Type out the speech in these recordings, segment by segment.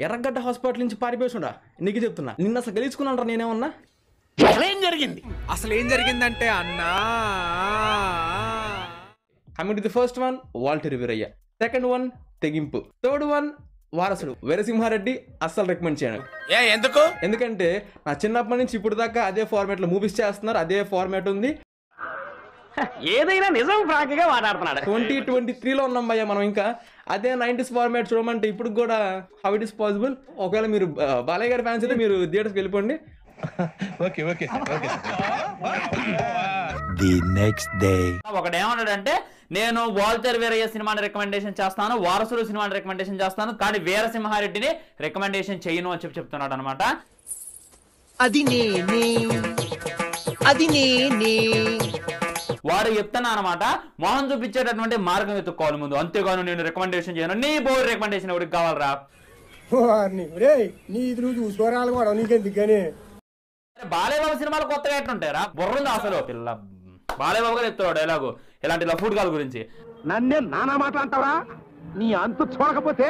ఎర్రగడ్డ హాస్పిటల్ నుంచి పారిపోయిడా నీకు చెప్తున్నా. నిన్న అసలు గెలుచుకున్నాను నేనేమన్నా? అసలు ఏం జరిగిందంటే అన్నా? Coming to the first one Waltair Veerayya. Second one Thegimpu. Third one Varasudu. Veera Simha Reddy అస్సలు రికమెండ్ చేయను. ఏ ఎందుకు? ఎందుకంటే నా చిన్నప్పటి నుంచి ఇప్పుడు దాకా అదే ఫార్మాట్లో మూవీస్ చేస్తున్నారు అదే ఫార్మాట్ ఉంది. ఏదైనా నిజం ఫ్రాంక్గా మాట్లాడుతున్నాడు. ట్వంటీ ట్వంటీ త్రీలో ఉన్నాం భయ్య మనం ఇంకా. అదే నైన్టీస్ ఫార్మాట్ చూడమంటే ఇప్పుడు కూడా హౌ ఇట్ ఇస్ పాసిబుల్ ఒకవేళ మీరు బాలయ్య గారి ఫ్యాన్స్ అయితే మీరు థియేటర్స్కి వెళ్ళిపోండి. Okay okay okay The next day. ఒకడు ఏమన్నాడంటే నేను వాల్టర్ వీరయ్య సినిమాని రికమెండేషన్ చేస్తాను వారసుడు సినిమాని రికమెండేషన్ చేస్తాను కానీ వీరసింహారెడ్డిని రికమెండేషన్ చేయను అని చెప్పి చెప్తున్నాడు అనమాట అది నేనే అది నేనే. వాడు చెప్తున్నా అనమాట మోహన్ చూపించేటటువంటి మార్గం ఎత్తుకోవాలి ముందు. అంతేగాను నేను రికమెండేషన్ చేయను. నీ బోర్డు రికమెండేషన్ ఎవరికి కావాలరా? వారిని రే నీ ఇది నువ్వు చూసుకోరాలు కూడా నీకెందుకు కానీ బాలయ్య బాబు సినిమాలు కొత్తగా ఎట్లుంటారా బుర్రుంది అసలు? పిల్ల. బాలయ్య బాబు గారు చెప్తాడు డైలాగు. ఇలాంటి లఫ్డ్ కాల్ గురించి. నన్నే నానా మాట అంటావా? నీ అంతు చూడకపోతే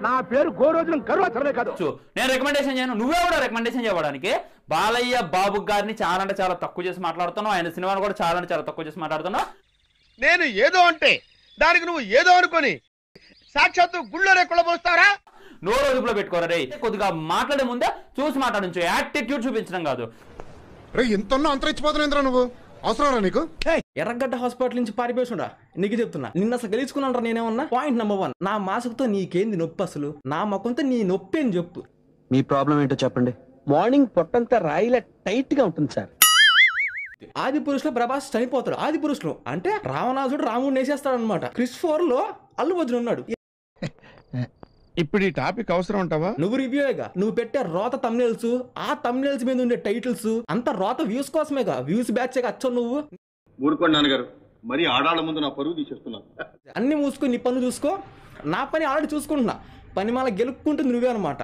నా పేరు గోరోజులం గర్వాచరమే కాదు. చూ, నేను రికమెండేషన్ చేయను. నువ్వే కూడా రికమెండేషన్ చేయడానికి బాలయ్య బాబు గారిని చాలా అంటే చాలా తక్కువ చేసి మాట్లాడుతున్నావు. ఆయన సినిమాను కూడా చాలా అంటే చాలా తక్కువ చేసి మాట్లాడుతున్నావు. నేను ఏదో అంటే దానికి నువ్వు ఏదో అనుకొని సాక్షాత్తు గుళ్ళోనే కుళ్ళబోస్తారా నోరు అదుపులో పెట్టుకోరా రే కొద్దిగా మాట్లాడే ముందే చూసి మాట్లాడించు. యాటిట్యూడ్ చూపించడం కాదు. రే ఎంత అంతరించిపోతున్నాయింద్రా నువ్వు? అవసరం నీకు? ఎర్రగడ్డ హాస్పిటల్ నుంచి పారిపోయిడా నీకు చెప్తున్నా. నిన్న అసలు గెలుచుకున్నాను నేనేమన్నా? పాయింట్ నెంబర్ వన్ నా మాసకుతో నీకేంది నొప్పి అసలు? నా ముఖంతో నీ నొప్పి అని చెప్పు. మీ ప్రాబ్లం ఏంటో చెప్పండి. మార్నింగ్ పొట్టంతా రాయిలా టైట్గా ఉంటుంది సార్. ఆది పురుషులో ప్రభాస్ చనిపోతాడు. ఆది పురుషులో. అంటే రావణాసుడు రాముడిని వేసేస్తాడు అనమాట క్రిస్ ఫోర్లో అల్లు ఉన్నాడు ఇప్పుడు ఈ టాపిక్ అవసరం అంటావా? నువ్వు రివ్యూగా నువ్వు పెట్టే రోత తమ్నేల్స్ ఆ తమ్నేల్స్ మీద ఉండే టైటిల్స్ అంత రోత వ్యూస్ కోసమేగా? వ్యూస్ బ్యాచ్ అచ్చో నువ్వు. ఊరుకోండి నాన్నగారు. మరి ఆడాళ్ళ ముందు నా పరువు తీసేస్తున్నాను. అన్ని మూసుకొని నీ పనులు చూసుకో. నా పని ఆల్రెడీ చూసుకుంటున్నా. పని మళ్ళీ గెలుపుకుంటుంది నువ్వే అనమాట